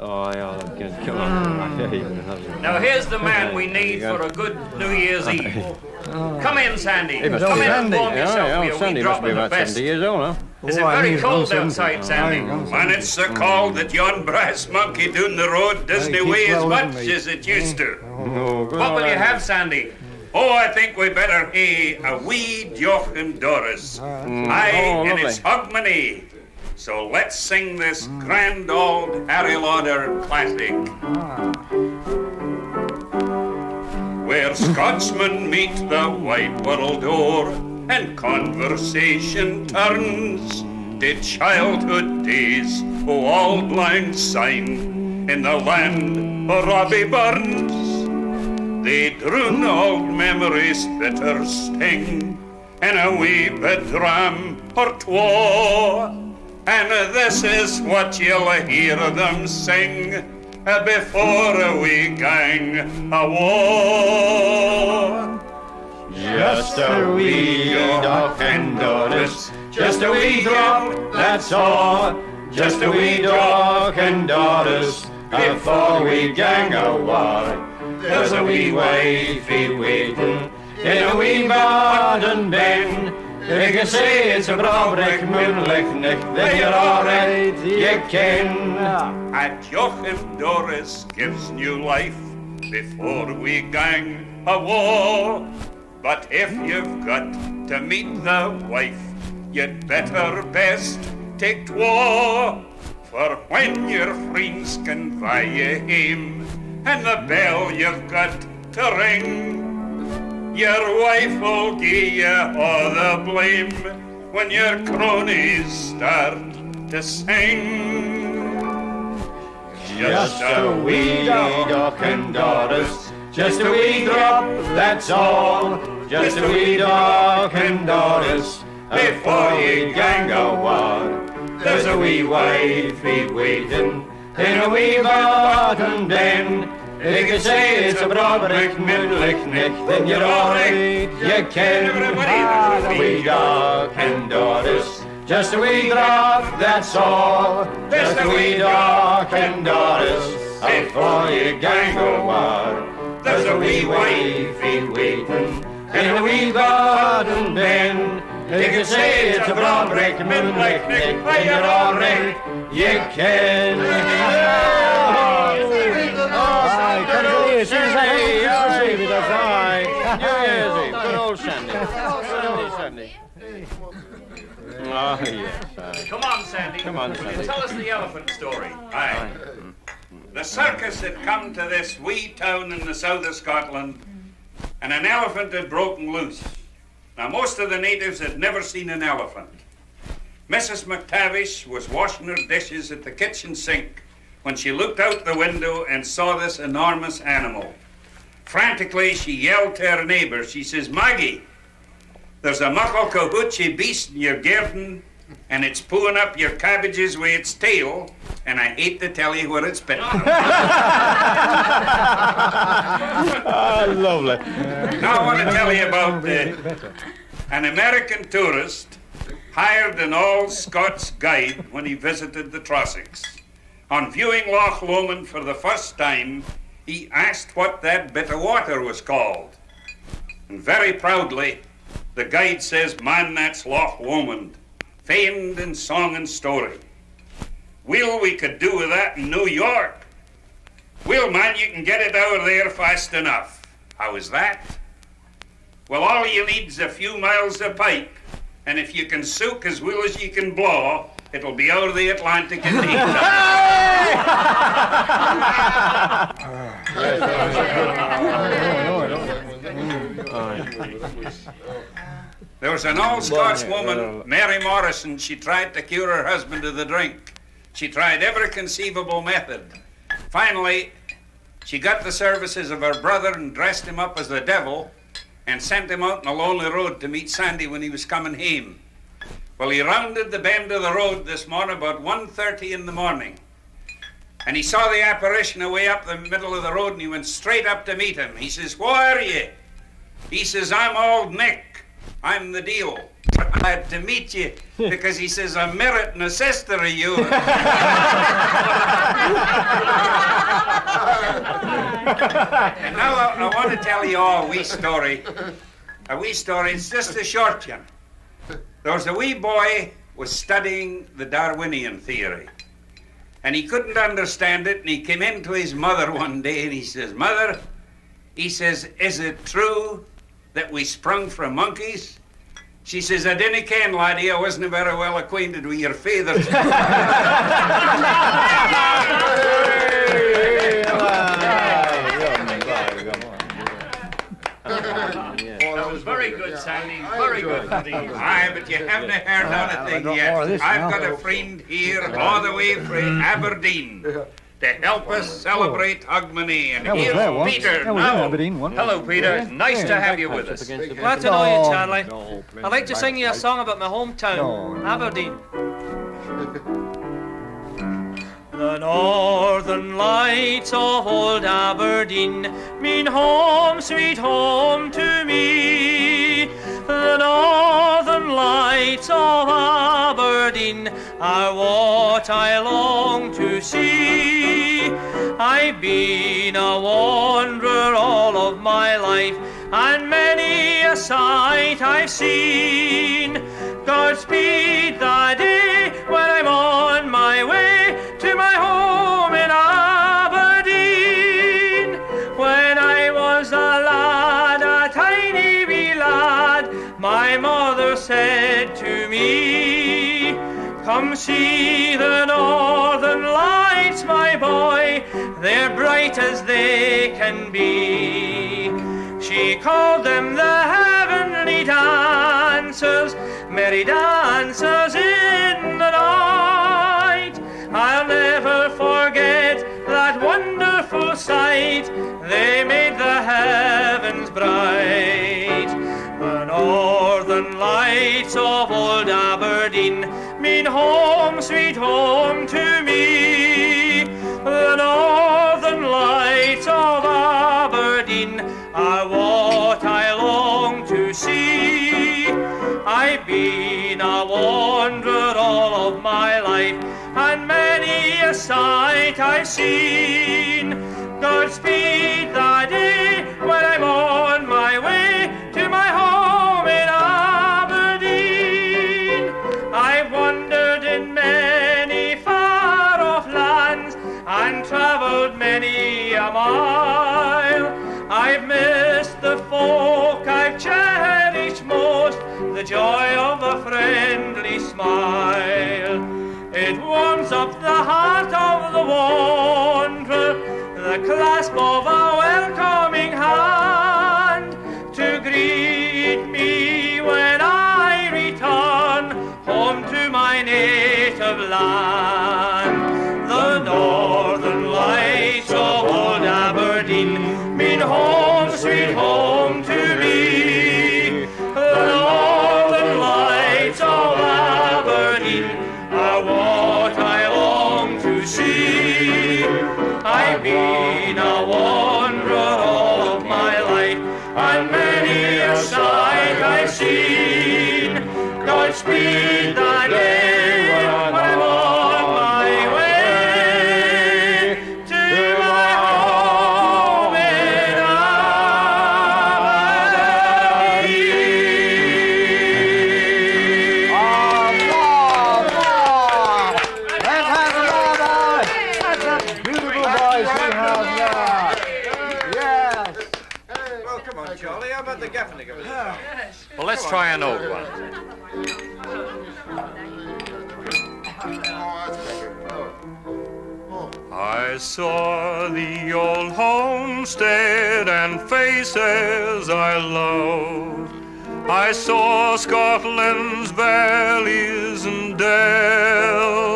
Oh, yeah, good. Come on. Now here's the man we need for a good New Year's Eve. Come in, Sandy. Come be in and Sandy. warm Yeah, yourself yeah, with a wee Sandy must be about 70 years old, huh? Is it Oh, I very cold outside, Sandy. Sandy? Man, it's so cold that yon brass monkey down the road doesn't Hey, weigh as much mate. as it used to. Oh, oh What will you have, Sandy? Oh, I think we better hae a wee Deoch and Doris. Mm. Aye, Oh, and lovely. it's Hogmanay. So let's sing this grand old Harry Lauder classic. Where Scotsmen meet the white world o'er and conversation turns. Did childhood days, oh, auld lang syne in the land of Robbie Burns. They drown old memories bitter sting in a wee bit dram or twa. And this is what you'll hear them sing before we gang a war. Just a wee Deoch and Doris, just a wee drop, that's all. Just a wee Deoch and Doris, before we gang a war. There's a wee wifey waiting in a wee garden bin. You can say it's a brobrick moonlicht, then you're alright, you can. And Deoch and Doris gives new life before we gang a war. But if you've got to meet the wife, you'd better best take twa. For when your friends can buy you home, and the bell you've got to ring, your wife will give you all the blame when your cronies start to sing. Just a wee Deoch and Doris, just a wee drop, that's all. Just a wee Deoch and Doris, before you gang a war. There's a wee wifey waiting in a wee bottom den. You can say it's a brobrick moonlicht, then you're alright, you can. Everybody, A wee Deoch and Doris, just a wee drop, that's all. Just a wee Deoch and Doris, before you gang a war. There's a wee wifey waiting in a wee garden bin. You can say it's a brobrick moonlight, then you're alright, you can. Aye, Susan. Sandy, Eve, good old Sandy. Sandy, Sandy. Yes. Come on, Sandy. Come on, Sandy. tell us the elephant story? The circus had come to this wee town in the south of Scotland, and an elephant had broken loose. Now, most of the natives had never seen an elephant. Mrs. McTavish was washing her dishes at the kitchen sink when she looked out the window and saw this enormous animal. Frantically, she yelled to her neighbor. She says, Maggie, there's a muckle cahuchi beast in your garden, and it's pulling up your cabbages with its tail, and I hate to tell you where it's been. Ah, lovely. Now I want to tell you about uh, an American tourist hired an all Scots guide when he visited the Trossachs. On viewing Loch Lomond for the first time, he asked what that bit of water was called. And very proudly, the guide says, Man, that's Loch Lomond, famed in song and story. Well, we could do with that in New York. Well, man, you can get it out of there fast enough. How is that? Well, all you need is a few miles of pipe, and if you can soak as well as you can blow, it'll be out of the Atlantic in time. There was an old Scots woman, Mary Morrison. She tried to cure her husband of the drink. She tried every conceivable method. Finally, she got the services of her brother and dressed him up as the devil and sent him out on a lonely road to meet Sandy when he was coming home. Well, he rounded the bend of the road this morning about 1.30 in the morning. And he saw the apparition away up the middle of the road and he went straight up to meet him. He says, Who are you? He says, I'm old Nick. I'm the deal. Glad to meet you hmm. because he says I'm meriting a sister of yours. and now I, I want to tell you all a wee story. A wee story, it's just a short one. There was a wee boy was studying the Darwinian theory. And he couldn't understand it, and he came in to his mother one day and he says, Mother, he says, is it true that we sprung from monkeys? She says, I didn't ken, laddie, I wasn't very well acquainted with your fathers. very good, Sandy. Very good indeed. Aye, but you haven't heard anything want yet. this I've now. got a friend here all the way from Aberdeen to help us celebrate Hogmanay. And That here's there. Peter That was now. Aberdeen once. Hello, Peter. Yeah. Nice to have you with us. Glad to know you, Charlie. no, I'd like to sing you a song about my hometown, No. Aberdeen. The northern lights of old Aberdeen mean home, sweet home to me. The northern lights of Aberdeen are what I long to see. I've been a wanderer all of my life, and many a sight I've seen. Godspeed the day see the northern lights, my boy, they're bright as they can be. She called them the heavenly dancers, merry dancers in the night. I'll never forget that wonderful sight. They made the heavens bright. The northern lights of old Aberdeen home, sweet home to me. The northern lights of Aberdeen are what I long to see. I've been a wanderer all of my life, and many a sight I've seen. Friendly smile. It warms up the heart been a wanderer all of my life, and many a sight I've seen. Godspeed the day come on, Charlie. How about the gaffney? Give us a song? Well, let's try an old one. I saw the old homestead and faces I loved. I saw Scotland's valleys and dells.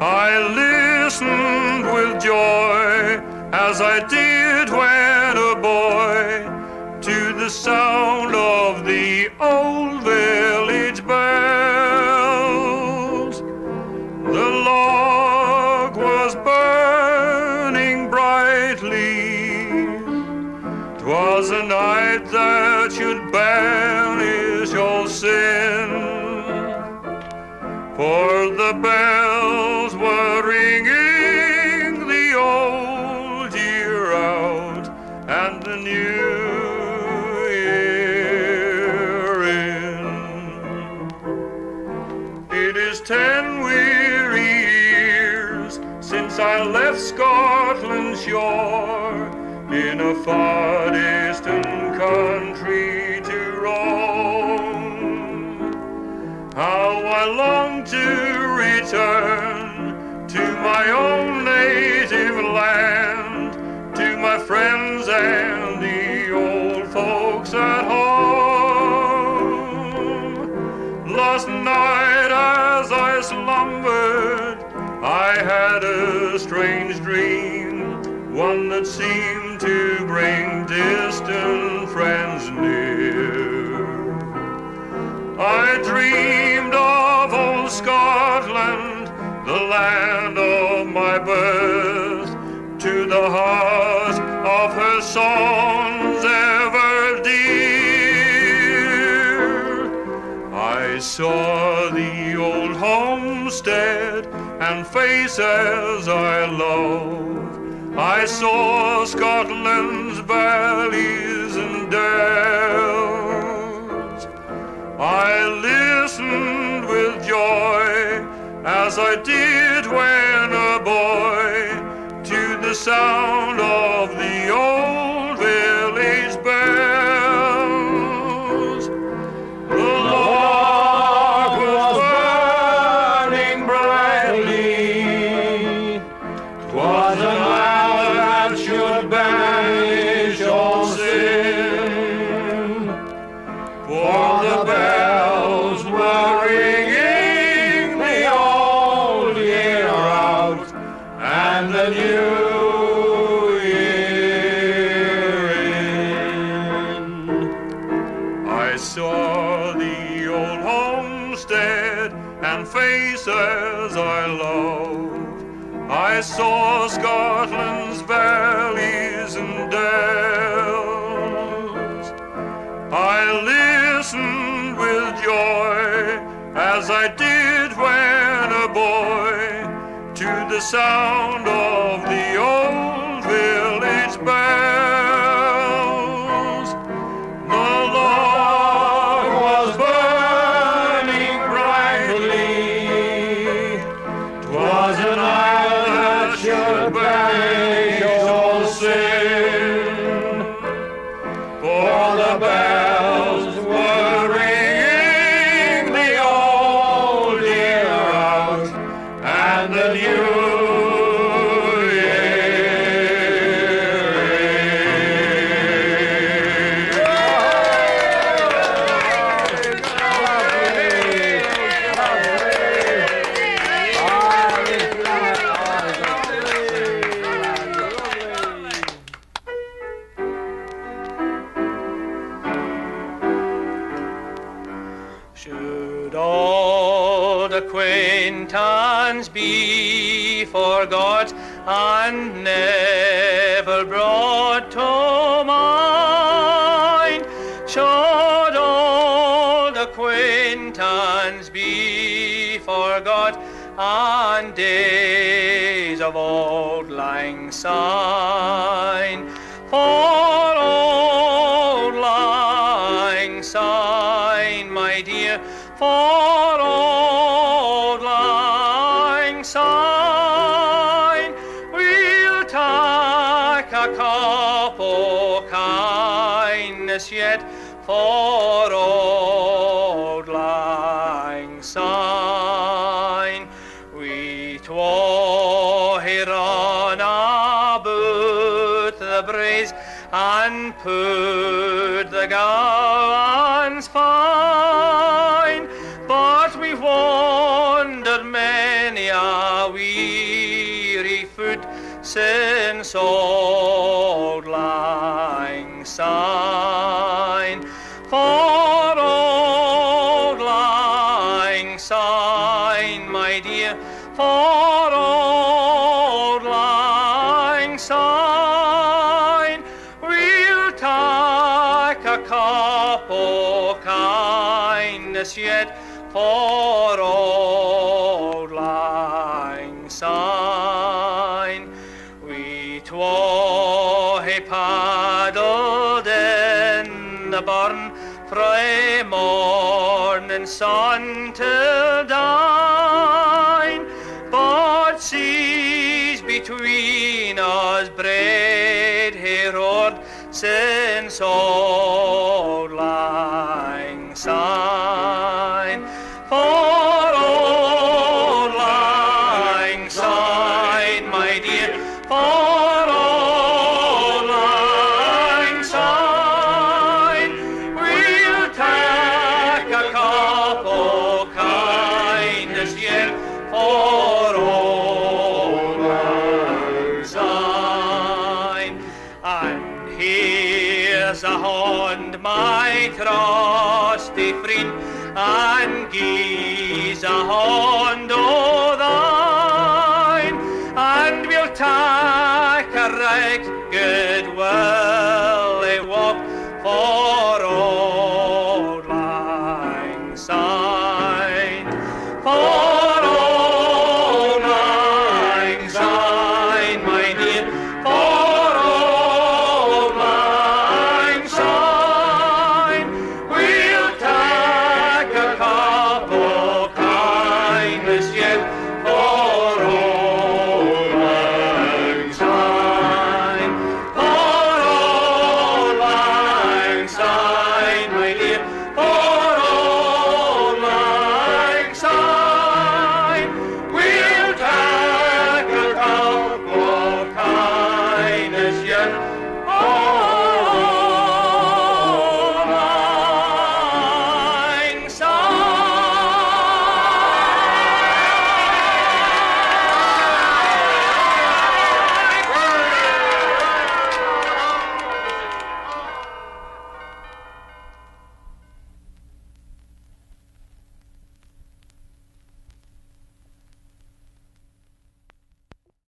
I listened with joy as I did when a boy to the sound of the old village bells. The log was burning brightly. 'Twas a night that should banish all sin. For the bells I left Scotland's shore in a far distant country to roam. How I long to return to my own native land, to my friends and the old folks at home. Last night as I slumbered, I had a strange dream, one that seemed to bring distant friends near. I dreamed of old Scotland, the land of my birth, to the heart of her songs ever dear. I saw the old homestead and faces I love. I saw Scotland's valleys and dells. I listened with joy as I did when a boy to the sound of the old should banish all sin. As I did when a boy to the sound of Should old acquaintance be forgot and never brought to mind? Should old acquaintance be forgot and days of old lang syne? Lang syne, we'll take a cup o' kindness yet for old lang syne. We twa here run about the braes and put the gowans fine, since old lang syne. Hae in the burn frae morning sun till dine, but seas between us braid hae roared since old lang trusty friend and a hand thine and we'll tak a right good word.